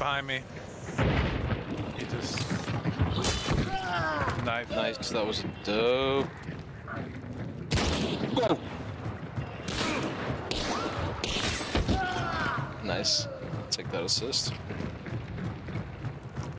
behind me. He just knife. Nice, that was dope. Whoa. Nice. Take that assist.